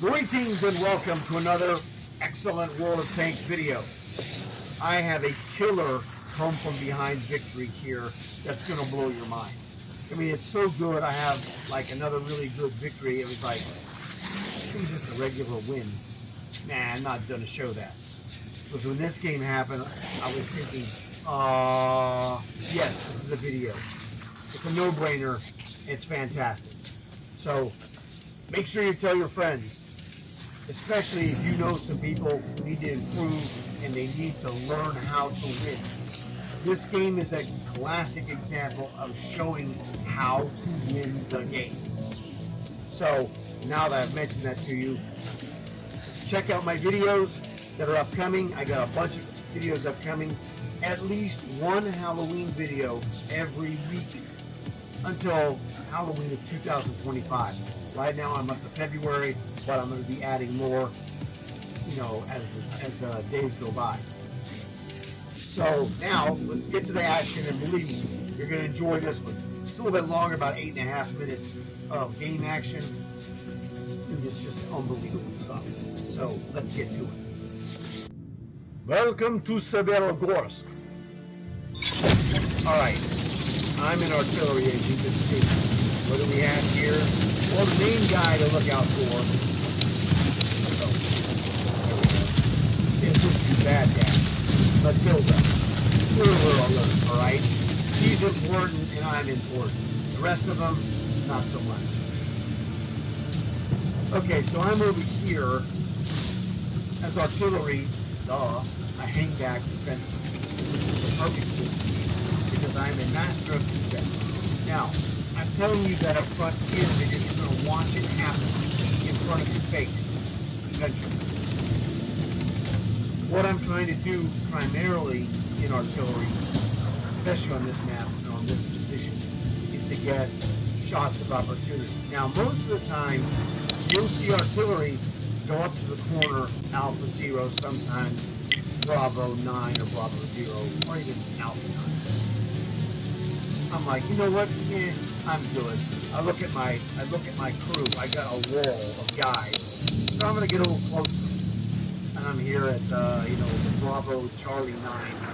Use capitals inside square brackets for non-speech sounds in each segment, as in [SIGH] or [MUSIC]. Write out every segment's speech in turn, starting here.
Greetings and welcome to another excellent World of Tanks video. I have a killer come from behind victory here that's going to blow your mind. I mean, it's so good. I have like another really good victory. It was like, just a regular win. Nah, I'm not going to show that. Because when this game happened, I was thinking, uh, yes, this is a video. It's a no-brainer. It's fantastic. So make sure you tell your friends, especially if you know some people need to improve and they need to learn how to win. This game is a classic example of showing how to win the game. So now that I've mentioned that to you, check out my videos that are upcoming. I got a bunch of videos upcoming. At least one Halloween video every week until Halloween of 2025. Right now I'm up to February, but I'm going to be adding more, you know, as, as the days go by. So now let's get to the action and believe me, you're going to enjoy this one. It's a little bit longer, about eight and a half minutes of game action. And it's just unbelievable stuff. So let's get to it. Welcome to Severogorsk. All right, I'm an artillery agent. What do we have here? Well, the main guy to look out for bad guy, Matilda. Spoiler alert, all right? She's important and I'm important. The rest of them, not so much. Okay, so I'm over here as artillery, duh, I hang back defense. Because I'm a master of defense. Now, I'm telling you that up front here because you're going to watch it happen in front of your face eventually. What I'm trying to do primarily in artillery, especially on this map and on this position, is to get shots of opportunity. Now, most of the time, you'll see artillery go up to the corner, Alpha Zero, sometimes Bravo 9 or Bravo 0, or even Alpha 9. I'm like, you know what? Eh, I'm good. I look at my I look at my crew. I got a wall of guys. So I'm gonna get a little closer. I'm here at uh, you know Bravo Charlie 9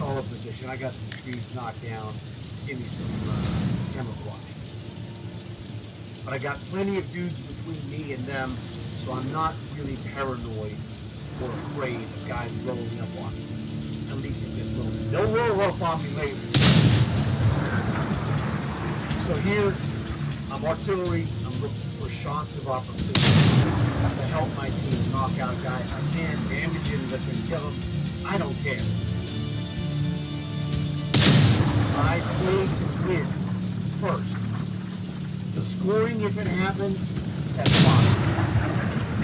solid position. I got some trees knocked down. Give me some uh, camouflage. But I got plenty of dudes between me and them, so I'm not really paranoid or afraid of guys rolling up on me. At least it gets rolling. They'll roll up on me later. So here, I'm artillery. I'm looking for shots of opportunity to help my team knock out guys I can, damage him, let them kill him. I don't care. I play to win first. The scoring, if it happens, that's fine.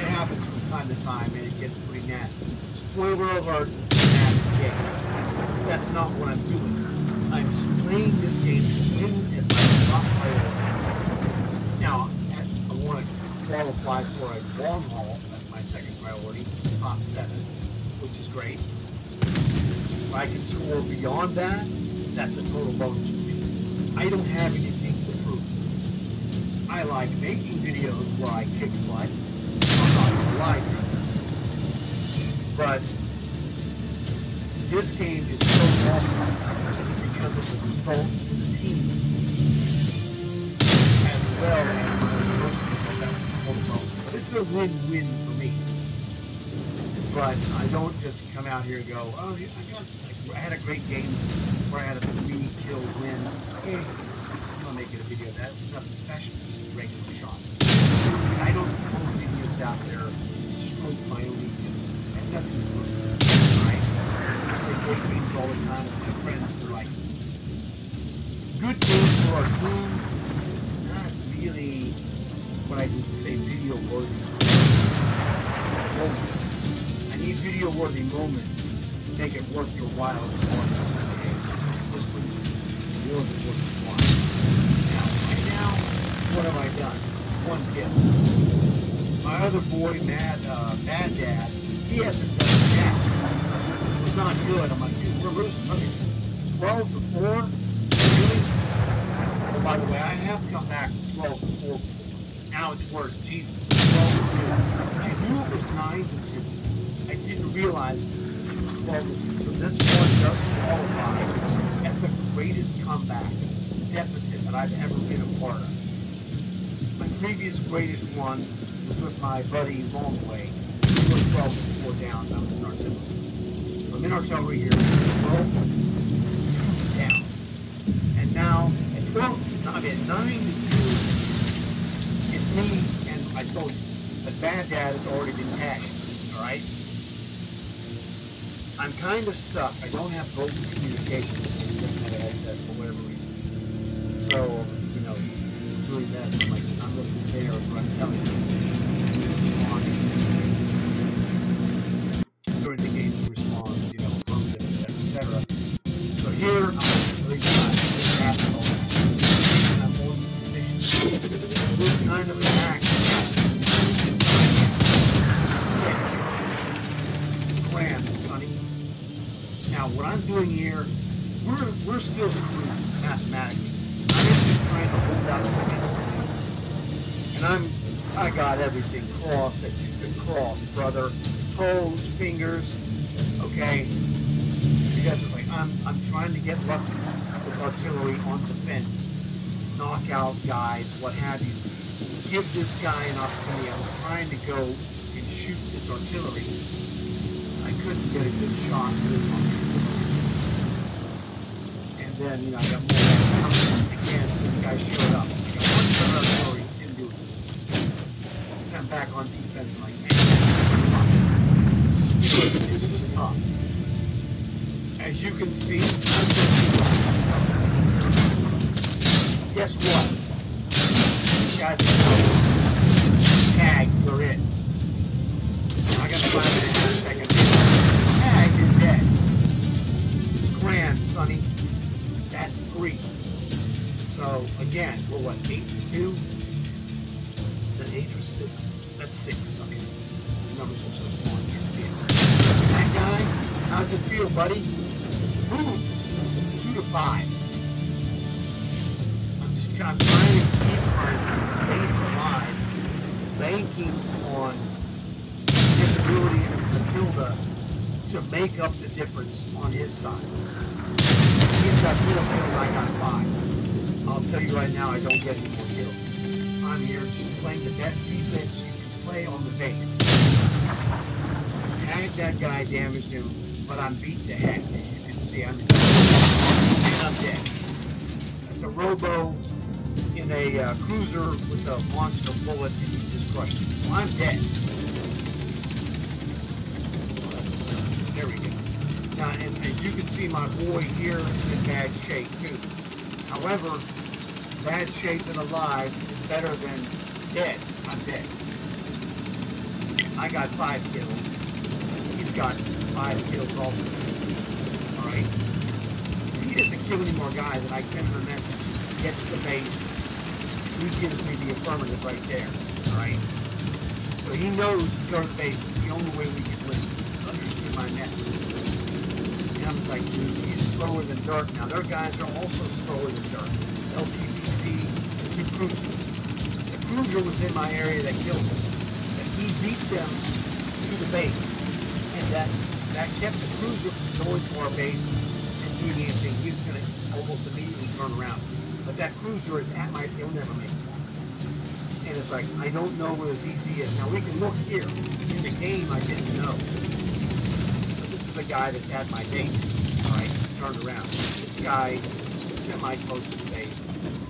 It happens from time to time, and it gets pretty nasty. Spoiler alert, nasty game. That's not what I'm doing. I'm playing this game to win as my top priority. Now, I want to qualify for a haul. That's my second priority, top seven, which is great. If I can score beyond that, that's a total bonus for me. I don't have anything to prove. I like making videos where I kick butt. I'm not gonna lie. But this game is so awesome because of the results of the team as well as a win-win for me. But I don't just come out here and go, oh, I got, I had a great game where I had a three kill win. Hey, I'm gonna make it a video of that. It's nothing special, just a regular shot. I don't post videos out there to stroke my own ego. And nothing personal. Right? I play games all the time with my friends. They're like, good games for our team. Not really what I say video worthy. I need video worthy moments to make it worth your while. Now, right now, what have I done? One tip. My other boy, Mad, uh, Mad Dad, he hasn't done that. It was not good. I'm like, dude, we're losing. Look at 12 to 4? Really? Oh, by the way, I have come back 12 to 4 before. Now it's worse. Jesus. I knew it was 9 to 2. I didn't realize it was 12 to 2. So this one does qualify as the greatest comeback deficit that I've ever been a part of. My previous greatest one was with my buddy Longway. He was 12 to 4 down. I was in artillery. I'm in artillery here. 12 down. And now at 12, I mean, at 9 to 2, it's me and I told you, the bad dad has already been tagged. All right? I'm kind of stuck. I don't have broken communication with him. He doesn't have a headset for whatever reason. So, you know, doing that. I'm like, I'm looking there, but I'm telling you. Now, what I'm doing here, we're, we're still screwed mathematically. I'm just trying to hold out against. And I'm, I got everything crossed that you could cross, brother. Toes, fingers, okay? You guys are I'm, I'm trying to get lucky with artillery on defense, knockout guys, what have you. Give this guy an opportunity. I was trying to go and shoot this artillery. I couldn't get a good shot with this one. Then, you know, I got more again, guy showed up. Artillery, didn't do it. Back on defense, like, man, this was tough. As you can see, guess what? Guys, again, we're what, eight two? That eight or six? That's six. Okay. The numbers are so it. That guy, how's it feel, buddy? Ooh, two to five. I'm just I'm trying to keep my base alive, banking on his ability of Matilda to make up the difference on his side. He's got four kills, I got five. I'll tell you right now, I don't get any more kills. I'm here playing the best defense you can play on the base. Tagged that guy, damaged him, but I'm beat to heck. You can see, I'm and I'm dead. That's a robo in a uh, cruiser with a monster bullet, and he just crushed I'm dead. There we go. Now, and as you can see, my boy here is in bad shape too. However, bad shape and alive is better than dead. I'm dead. I got five kills. He's got five kills also. Alright? He doesn't kill any more guys, and I send him a. Get to the base. He gives me the affirmative right there. Alright? So he knows to go to the base is the only way we can win. Understood my. I'm like, slower than dirt. Now, their guys are also slower than dirt. LPPC, the two cruisers. The cruiser was in my area that killed him. And he beat them to the base. And that that kept the cruiser from going to our base and doing anything. He was going to almost immediately turn around. But that cruiser is at my, he'll never make it. And it's like, I don't know where the DC is. Now we can look here. In the game, I didn't know. The guy that's at my base. Alright, turned around. This guy is semi-close to the base.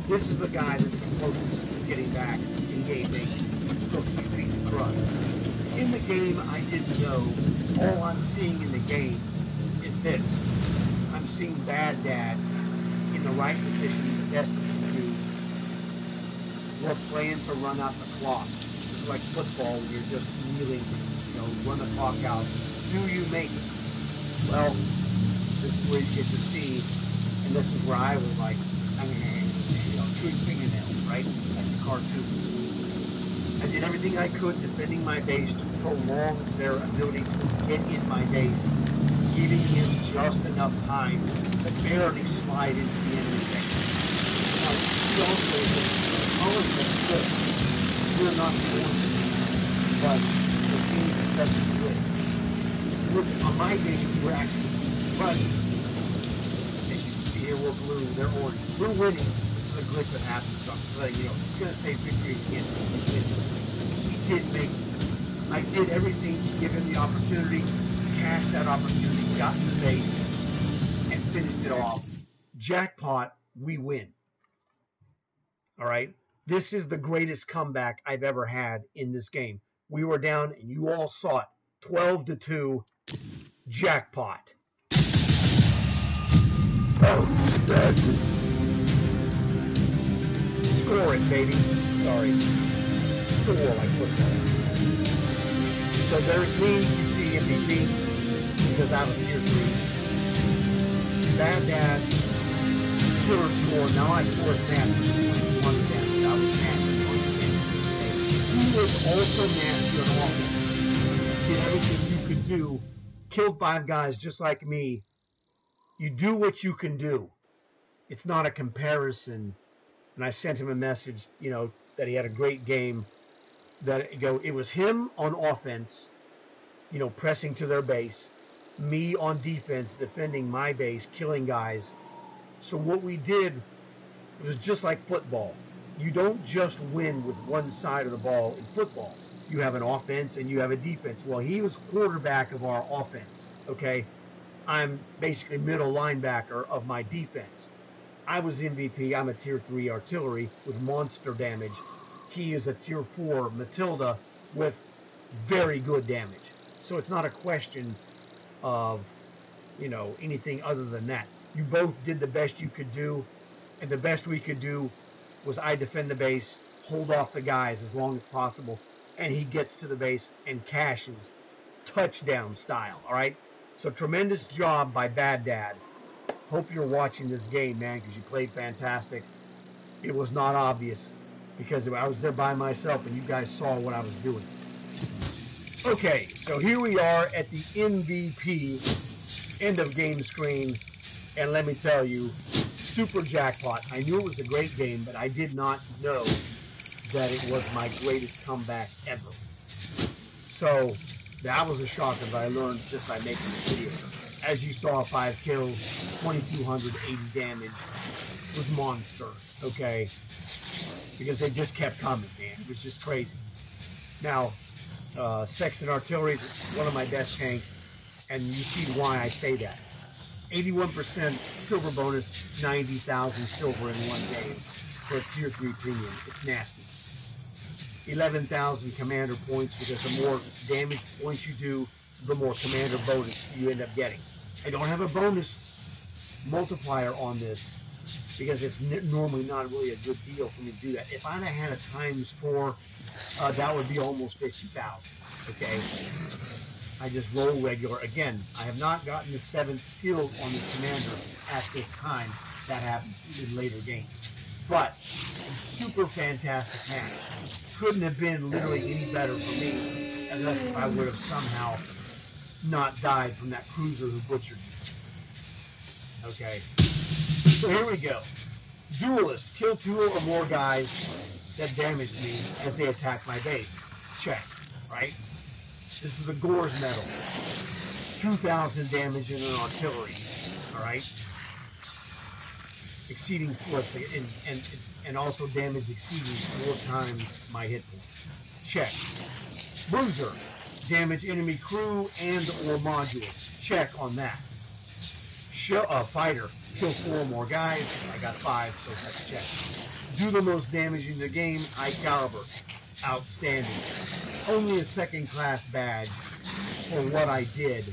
This is the guy that's closest to getting back in game base. Took two feet to. In the game, I didn't know. All I'm seeing in the game is this. I'm seeing Bad Dad in the right position, the best can do. We're playing to run out the clock. It's like football you're just kneeling, you know, run the clock out. Do you make it? Well, this is where you get to see, and this is where I was like, I mean, you know, chewing fingernails, right? Like the cartoon. I did everything I could defending my base to prolong their ability to get in my base, giving him just enough time to barely slide into the enemy base. Now, he also was good. we're not going to, but the team that on my day, we're actually, but as you can see here, we're blue, they're orange. We're winning. This is a glitch that happens. So I'm you know. It's to say victory again. He did make, I did everything to give him the opportunity, cash that opportunity, got the base, and finished it off. Jackpot, we win. All right. This is the greatest comeback I've ever had in this game. We were down, and you all saw it 12 to 2. Jackpot. Outstanding. Score it, baby. Sorry. Score like football. So there's me, you see MVP, because I was tier 3. Bad Dad, killer score. Now I scored nasty. One damage. I was nasty. One damage. He was also nasty on offense. Did everything you could do. Killed five guys just like me. You do what you can do. It's not a comparison. And I sent him a message, you know, that he had a great game. That go, it was him on offense, you know, pressing to their base. Me on defense, defending my base, killing guys. So what we did was just like football. You don't just win with one side of the ball in football. You have an offense and you have a defense. Well, he was quarterback of our offense. Okay, I'm basically middle linebacker of my defense. I was MVP. I'm a tier three artillery with monster damage. He is a tier four Matilda with very good damage. So it's not a question of you know anything other than that. You both did the best you could do, and the best we could do was I defend the base, hold off the guys as long as possible, and he gets to the base and cashes touchdown style. All right. So tremendous job by Bad Dad. Hope you're watching this game, man, because you played fantastic. It was not obvious because I was there by myself and you guys saw what I was doing. Okay, so here we are at the MVP end of game screen. And let me tell you, super jackpot. I knew it was a great game, but I did not know that it was my greatest comeback ever. So that was a shocker that I learned just by making this video. As you saw, five kills, 2,280 damage was monster, okay? Because they just kept coming, man. It was just crazy. Now, uh, Sexton Artillery is one of my best tanks, and you see why I say that. 81% silver bonus, 90,000 silver in one game for a tier 3 premium. It's nasty. 11,000 commander points because the more damage points you do, the more commander bonus you end up getting. I don't have a bonus multiplier on this because it's normally not really a good deal for me to do that. If I'd had a times four, uh, that would be almost 50,000. Okay. I just roll regular. Again, I have not gotten the seventh skill on the commander at this time. That happens in later games. But super fantastic match. Couldn't have been literally any better for me unless I would have somehow not died from that cruiser who butchered me. Okay. So here we go. Duelist. Kill two or more guys that damage me as they attack my base. Check. Right? This is a Gores medal. 2,000 damage in an artillery. Alright? Exceeding force and, and, and also damage exceeding four times my hit points. Check. Bruiser. Damage enemy crew and or modules. Check on that. Show, uh, fighter. Kill four more guys. I got five, so that's check. Do the most damage in the game. High Caliber. Outstanding. Only a second class badge for what I did.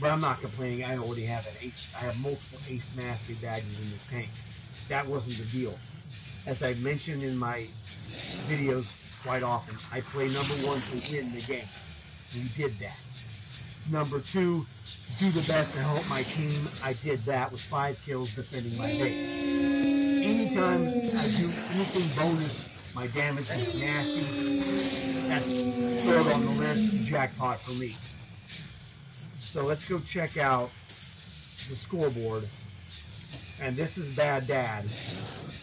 But I'm not complaining. I already have an ace. I have multiple ace mastery badges in this tank. That wasn't the deal. As I mentioned in my videos quite often, I play number one to win the game. We did that. Number two, do the best to help my team. I did that with five kills defending my base. Anytime I do anything bonus, my damage is nasty. That's third on the list, jackpot for me. So let's go check out the scoreboard. And this is Bad Dad.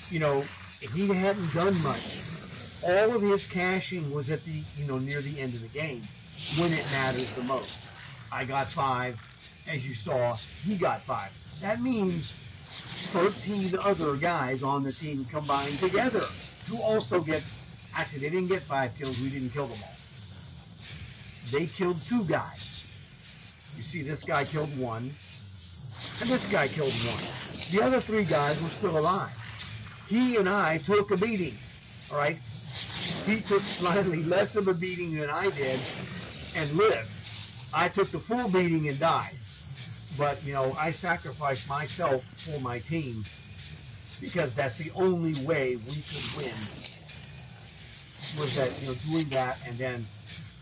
You know, he hadn't done much all of his caching was at the, you know, near the end of the game when it matters the most. I got five. As you saw, he got five. That means 13 other guys on the team combined together who also get, actually, they didn't get five kills. We didn't kill them all. They killed two guys. You see, this guy killed one, and this guy killed one. The other three guys were still alive. He and I took a beating, all right? He took slightly [LAUGHS] less of a beating than I did and lived. I took the full beating and died. But, you know, I sacrificed myself for my team because that's the only way we could win was that, you know, doing that and then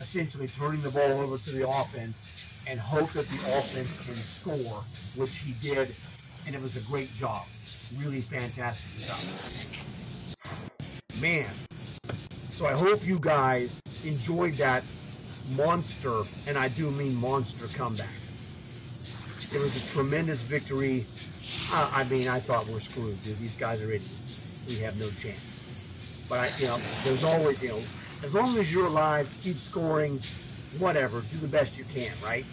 essentially turning the ball over to the offense and hope that the offense can score, which he did, and it was a great job. Really fantastic stuff. Man, so I hope you guys enjoyed that monster, and I do mean monster comeback. It was a tremendous victory. I mean, I thought we're screwed, dude. These guys are idiots. We have no chance. But I, you know, there's always, you know, as long as you're alive, keep scoring, whatever, do the best you can, right?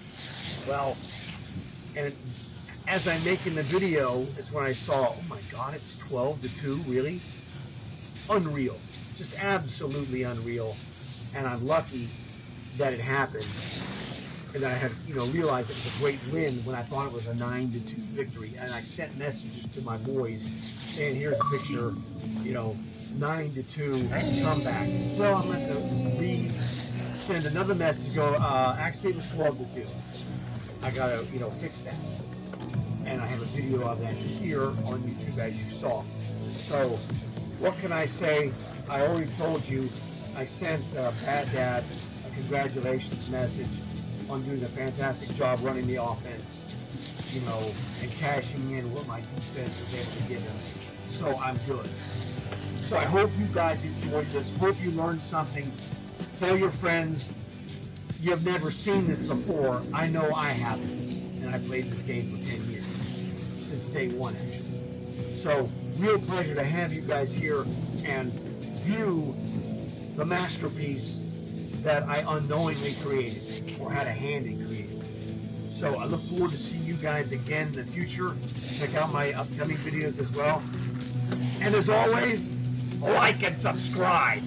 Well, and as I'm making the video, it's when I saw, oh my God, it's 12 to 2, really? Unreal. Just absolutely unreal. And I'm lucky that it happened. And I have, you know, realized it was a great win when I thought it was a 9 to 2 victory. And I sent messages to my boys saying, here's a picture, you know, 9 to 2 comeback. Well, I'm going to re send another message, go, uh, actually it was 12 to 2. I got to, you know, fix that. And I have a video of that here on YouTube as you saw. So, what can I say? I already told you I sent uh, Bad Dad a congratulations message on doing a fantastic job running the offense, you know, and cashing in what my defense was able to give him. So I'm good. So I hope you guys enjoyed this. Hope you learned something. Tell your friends you've never seen this before. I know I haven't. And I played this game for 10 years. Since day one, actually. So, real pleasure to have you guys here and view the masterpiece that I unknowingly created or had a hand in creating. So I look forward to seeing you guys again in the future. Check out my upcoming videos as well. And as always, like and subscribe.